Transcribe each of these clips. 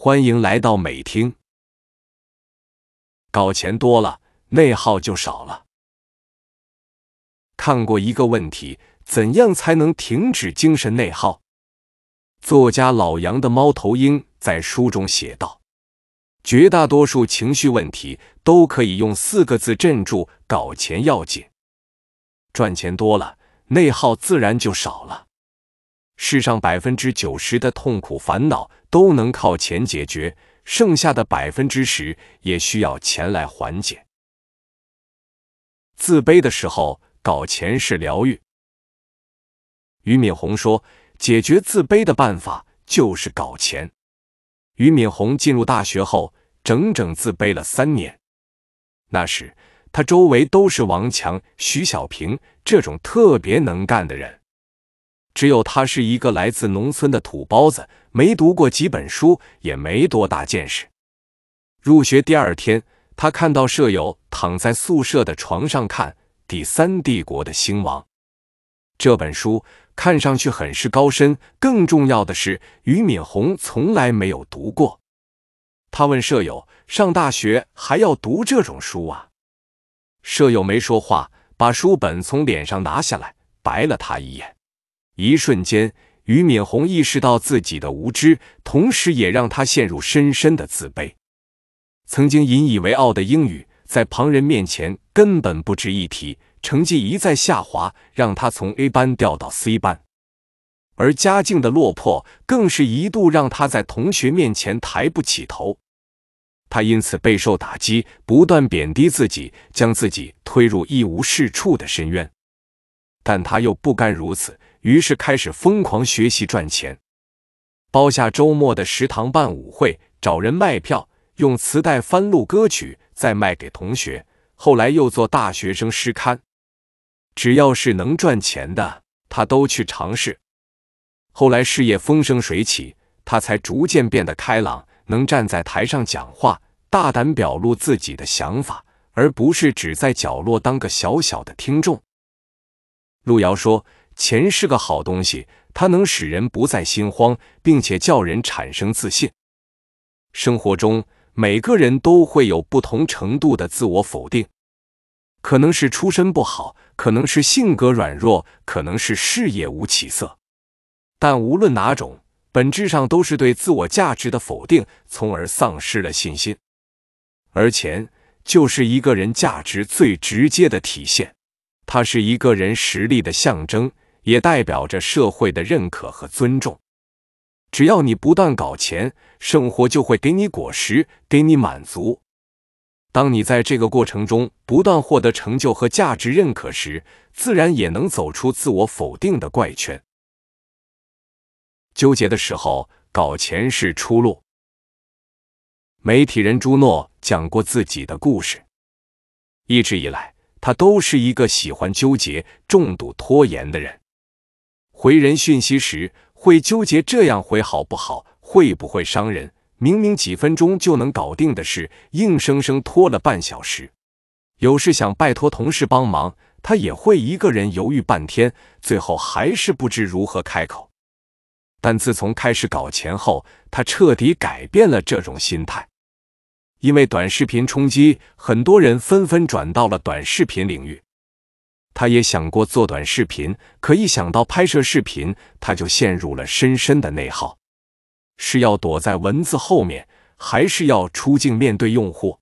欢迎来到美听。搞钱多了，内耗就少了。看过一个问题：怎样才能停止精神内耗？作家老杨的猫头鹰在书中写道：“绝大多数情绪问题都可以用四个字镇住，搞钱要紧。赚钱多了，内耗自然就少了。世上百分之九十的痛苦烦恼都能靠钱解决，剩下的百分之十也需要钱来缓解。自卑的时候，搞钱是疗愈。”俞敏洪说。解决自卑的办法就是搞钱。俞敏洪进入大学后，整整自卑了三年。那时他周围都是王强、徐小平这种特别能干的人，只有他是一个来自农村的土包子，没读过几本书，也没多大见识。入学第二天，他看到舍友躺在宿舍的床上看《第三帝国的兴亡》这本书。看上去很是高深，更重要的是，俞敏洪从来没有读过。他问舍友：“上大学还要读这种书啊？”舍友没说话，把书本从脸上拿下来，白了他一眼。一瞬间，俞敏洪意识到自己的无知，同时也让他陷入深深的自卑。曾经引以为傲的英语，在旁人面前根本不值一提。成绩一再下滑，让他从 A 班调到 C 班，而家境的落魄更是一度让他在同学面前抬不起头。他因此备受打击，不断贬低自己，将自己推入一无是处的深渊。但他又不甘如此，于是开始疯狂学习赚钱，包下周末的食堂办舞会，找人卖票，用磁带翻录歌曲，再卖给同学。后来又做大学生诗刊。只要是能赚钱的，他都去尝试。后来事业风生水起，他才逐渐变得开朗，能站在台上讲话，大胆表露自己的想法，而不是只在角落当个小小的听众。路遥说：“钱是个好东西，它能使人不再心慌，并且叫人产生自信。”生活中，每个人都会有不同程度的自我否定。可能是出身不好，可能是性格软弱，可能是事业无起色，但无论哪种，本质上都是对自我价值的否定，从而丧失了信心。而钱就是一个人价值最直接的体现，它是一个人实力的象征，也代表着社会的认可和尊重。只要你不断搞钱，生活就会给你果实，给你满足。当你在这个过程中不断获得成就和价值认可时，自然也能走出自我否定的怪圈。纠结的时候，搞钱是出路。媒体人朱诺讲过自己的故事。一直以来，他都是一个喜欢纠结、重度拖延的人。回人讯息时，会纠结这样回好不好，会不会伤人。明明几分钟就能搞定的事，硬生生拖了半小时。有事想拜托同事帮忙，他也会一个人犹豫半天，最后还是不知如何开口。但自从开始搞钱后，他彻底改变了这种心态。因为短视频冲击，很多人纷纷转到了短视频领域。他也想过做短视频，可一想到拍摄视频，他就陷入了深深的内耗。是要躲在文字后面，还是要出镜面对用户？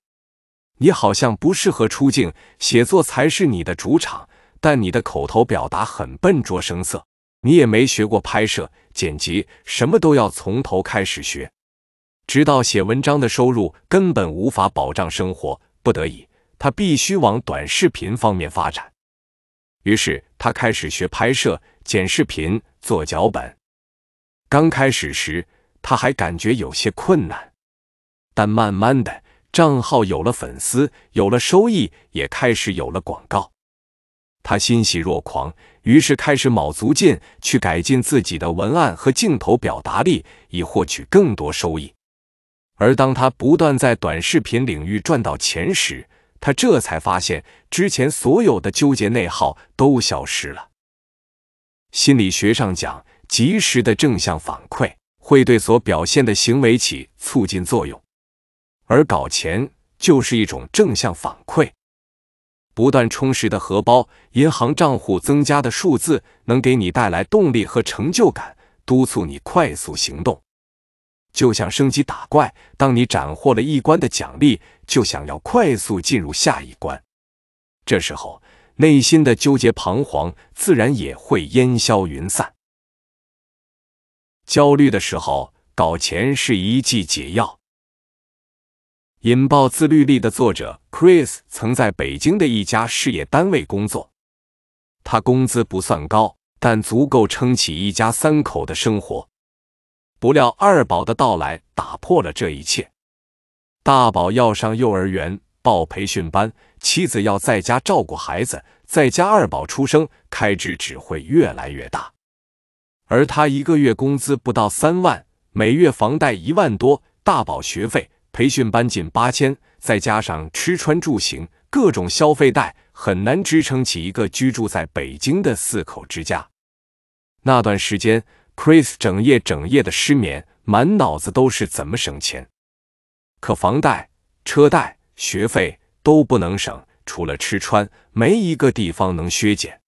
你好像不适合出镜，写作才是你的主场。但你的口头表达很笨拙生涩，你也没学过拍摄、剪辑，什么都要从头开始学。直到写文章的收入根本无法保障生活，不得已，他必须往短视频方面发展。于是他开始学拍摄、剪视频、做脚本。刚开始时，他还感觉有些困难，但慢慢的，账号有了粉丝，有了收益，也开始有了广告。他欣喜若狂，于是开始卯足劲去改进自己的文案和镜头表达力，以获取更多收益。而当他不断在短视频领域赚到钱时，他这才发现之前所有的纠结内耗都消失了。心理学上讲，及时的正向反馈。会对所表现的行为起促进作用，而搞钱就是一种正向反馈。不断充实的荷包、银行账户增加的数字，能给你带来动力和成就感，督促你快速行动。就像升级打怪，当你斩获了一关的奖励，就想要快速进入下一关。这时候，内心的纠结彷徨自然也会烟消云散。焦虑的时候，搞钱是一剂解药。引爆自律力的作者 Chris 曾在北京的一家事业单位工作，他工资不算高，但足够撑起一家三口的生活。不料二宝的到来打破了这一切。大宝要上幼儿园报培训班，妻子要在家照顾孩子，再加二宝出生，开支只会越来越大。而他一个月工资不到三万，每月房贷一万多，大宝学费。培训班近八千，再加上吃穿住行各种消费贷，很难支撑起一个居住在北京的四口之家。那段时间，Chris 整夜整夜的失眠，满脑子都是怎么省钱。可房贷、车贷、学费都不能省，除了吃穿，没一个地方能削减。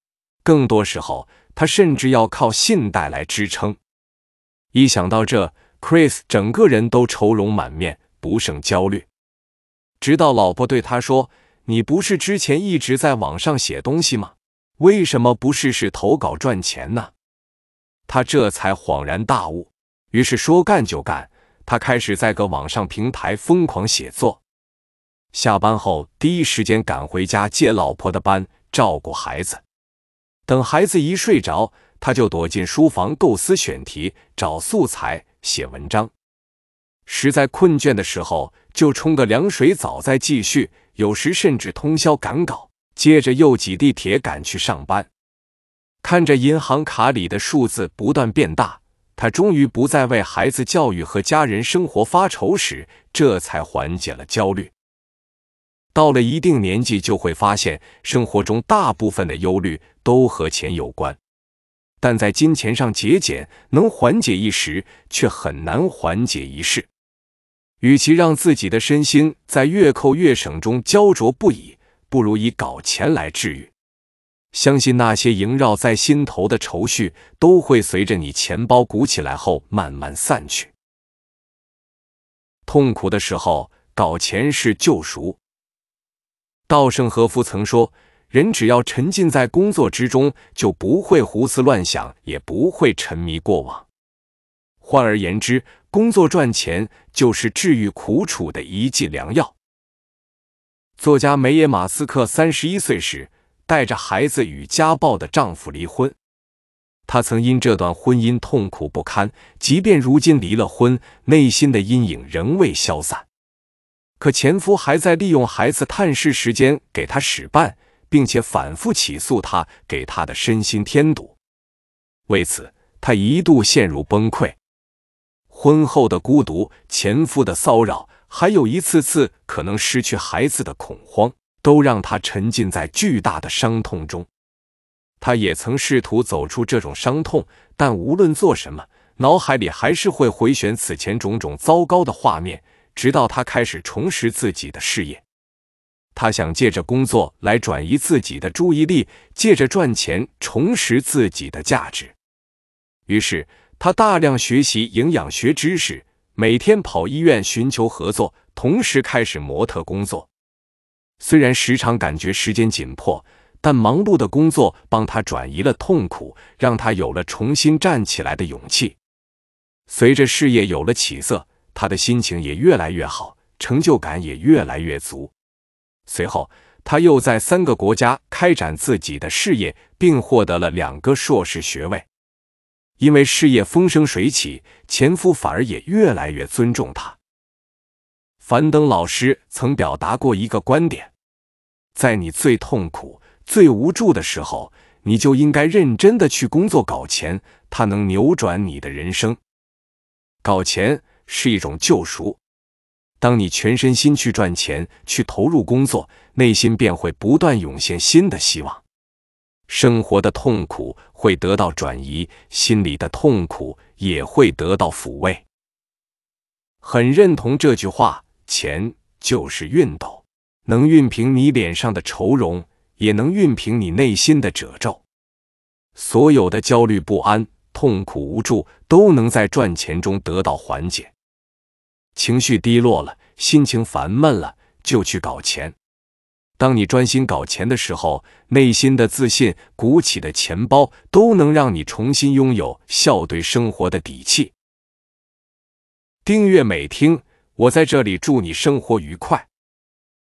更多时候，他甚至要靠信贷来支撑。一想到这，Chris 整个人都愁容满面。不胜焦虑，直到老婆对他说：“你不是之前一直在网上写东西吗？为什么不试试投稿赚钱呢？”他这才恍然大悟，于是说干就干。他开始在个网上平台疯狂写作，下班后第一时间赶回家接老婆的班，照顾孩子。等孩子一睡着，他就躲进书房构思选题、找素材、写文章。实在困倦的时候，就冲个凉水澡再继续。有时甚至通宵赶稿，接着又挤地铁赶去上班。看着银行卡里的数字不断变大，他终于不再为孩子教育和家人生活发愁时，这才缓解了焦虑。到了一定年纪，就会发现生活中大部分的忧虑都和钱有关，但在金钱上节俭能缓解一时，却很难缓解一世。与其让自己的身心在越扣越省中焦灼不已，不如以搞钱来治愈。相信那些萦绕在心头的愁绪，都会随着你钱包鼓起来后慢慢散去。痛苦的时候，搞钱是救赎。稻盛和夫曾说：“人只要沉浸在工作之中，就不会胡思乱想，也不会沉迷过往。”换而言之，工作赚钱就是治愈苦楚的一剂良药。作家梅耶马斯克三十一岁时，带着孩子与家暴的丈夫离婚。她曾因这段婚姻痛苦不堪，即便如今离了婚，内心的阴影仍未消散。可前夫还在利用孩子探视时间给她使绊，并且反复起诉她，给她的身心添堵。为此，她一度陷入崩溃。婚后的孤独、前夫的骚扰，还有一次次可能失去孩子的恐慌，都让他沉浸在巨大的伤痛中。他也曾试图走出这种伤痛，但无论做什么，脑海里还是会回旋此前种种糟糕的画面。直到他开始重拾自己的事业，他想借着工作来转移自己的注意力，借着赚钱重拾自己的价值。于是。他大量学习营养学知识，每天跑医院寻求合作，同时开始模特工作。虽然时常感觉时间紧迫，但忙碌的工作帮他转移了痛苦，让他有了重新站起来的勇气。随着事业有了起色，他的心情也越来越好，成就感也越来越足。随后，他又在三个国家开展自己的事业，并获得了两个硕士学位。因为事业风生水起，前夫反而也越来越尊重他。樊登老师曾表达过一个观点：在你最痛苦、最无助的时候，你就应该认真的去工作搞钱，它能扭转你的人生。搞钱是一种救赎。当你全身心去赚钱、去投入工作，内心便会不断涌现新的希望。生活的痛苦会得到转移，心里的痛苦也会得到抚慰。很认同这句话，钱就是熨斗，能熨平你脸上的愁容，也能熨平你内心的褶皱。所有的焦虑不安、痛苦无助，都能在赚钱中得到缓解。情绪低落了，心情烦闷了，就去搞钱。当你专心搞钱的时候，内心的自信、鼓起的钱包，都能让你重新拥有笑对生活的底气。订阅美听，我在这里祝你生活愉快。